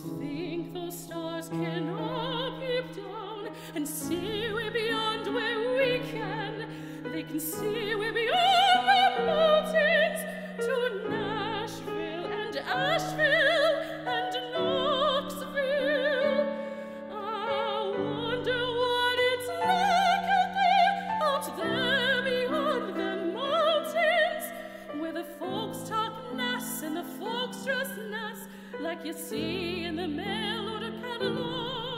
think the stars can all peep down and see way beyond where we can. They can see way beyond the mountains to Nashville and Asheville. like you see in the mail melody catalog.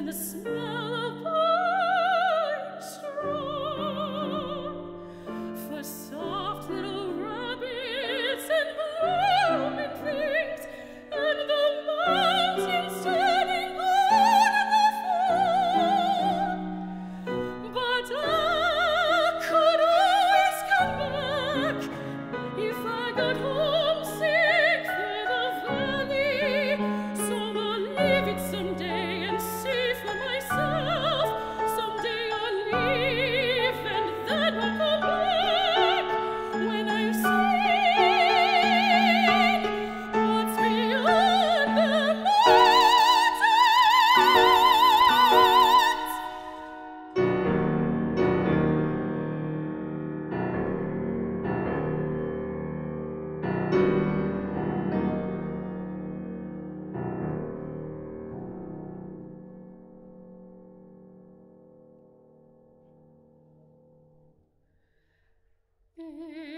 and the smell of straw for soft little rabbits and things and the mountains. But I could always come back if I got. mm-hmm.